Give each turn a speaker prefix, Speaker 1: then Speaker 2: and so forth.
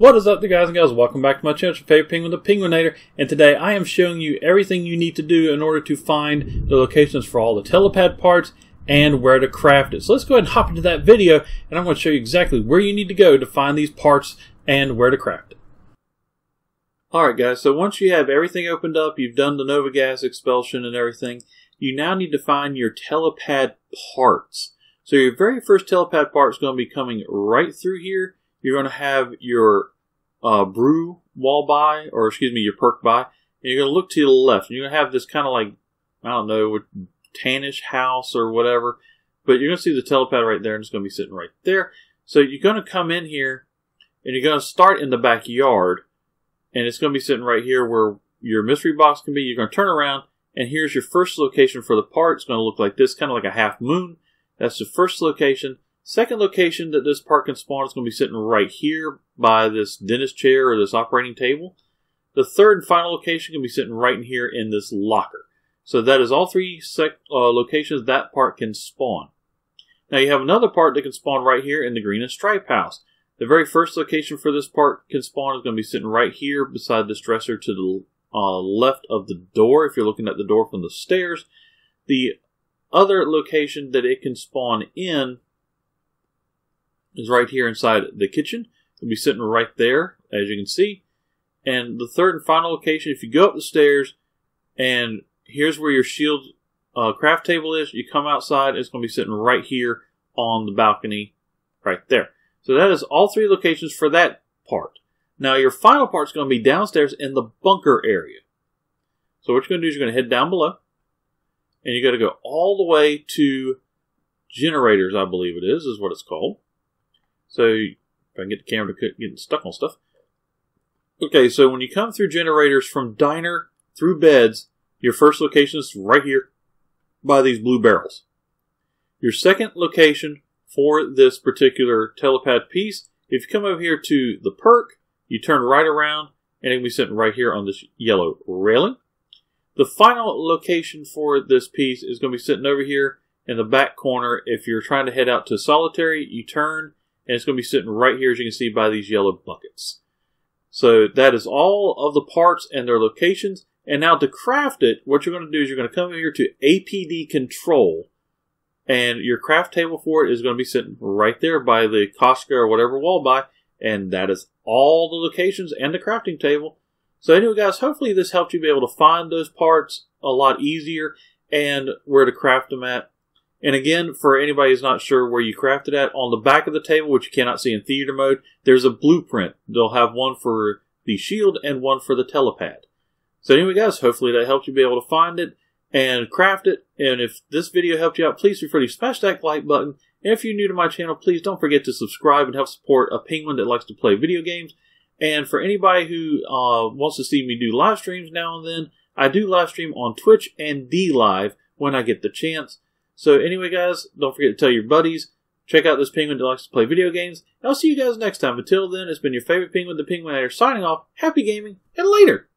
Speaker 1: What is up, guys and gals? Welcome back to my channel, your favorite penguin, the Penguinator. And today I am showing you everything you need to do in order to find the locations for all the telepad parts and where to craft it. So let's go ahead and hop into that video, and I'm going to show you exactly where you need to go to find these parts and where to craft it. Alright guys, so once you have everything opened up, you've done the Nova gas expulsion and everything, you now need to find your telepad parts. So your very first telepad part is going to be coming right through here you're going to have your uh, brew wall by, or excuse me, your perk by, and you're going to look to the left. And you're going to have this kind of like, I don't know, tannish house or whatever, but you're going to see the telepad right there, and it's going to be sitting right there. So you're going to come in here, and you're going to start in the backyard, and it's going to be sitting right here where your mystery box can be. You're going to turn around, and here's your first location for the part. It's going to look like this, kind of like a half moon. That's the first location. Second location that this part can spawn is going to be sitting right here by this dentist chair or this operating table. The third and final location can be sitting right in here in this locker. So that is all three sec- uh, locations that part can spawn. Now you have another part that can spawn right here in the green and stripe house. The very first location for this part can spawn is going to be sitting right here beside this dresser to the uh, left of the door if you're looking at the door from the stairs. The other location that it can spawn in is right here inside the kitchen. It'll be sitting right there, as you can see. And the third and final location, if you go up the stairs, and here's where your shield uh, craft table is, you come outside, it's going to be sitting right here on the balcony, right there. So that is all three locations for that part. Now your final part is going to be downstairs in the bunker area. So what you're going to do is you're going to head down below, and you got to go all the way to generators, I believe it is, is what it's called. So if I can get the camera to getting stuck on stuff. Okay, so when you come through generators from diner through beds, your first location is right here by these blue barrels. Your second location for this particular telepad piece, if you come over here to the perk, you turn right around and it'll be sitting right here on this yellow railing. The final location for this piece is going to be sitting over here in the back corner. If you're trying to head out to solitary, you turn and it's going to be sitting right here, as you can see, by these yellow buckets. So that is all of the parts and their locations. And now to craft it, what you're going to do is you're going to come here to APD control, and your craft table for it is going to be sitting right there by the Koshka or whatever wall by, and that is all the locations and the crafting table. So anyway, guys, hopefully this helped you be able to find those parts a lot easier and where to craft them at. And again, for anybody who's not sure where you crafted at, on the back of the table, which you cannot see in theater mode, there's a blueprint. They'll have one for the shield and one for the telepad. So anyway, guys, hopefully that helped you be able to find it and craft it. And if this video helped you out, please feel free to smash that like button. And if you're new to my channel, please don't forget to subscribe and help support a penguin that likes to play video games. And for anybody who uh, wants to see me do live streams now and then, I do live stream on Twitch and DLive when I get the chance. So anyway, guys, don't forget to tell your buddies. Check out this penguin likes to play video games. And I'll see you guys next time. Until then, it's been your favorite penguin, the Penguinator, signing off. Happy gaming, and later!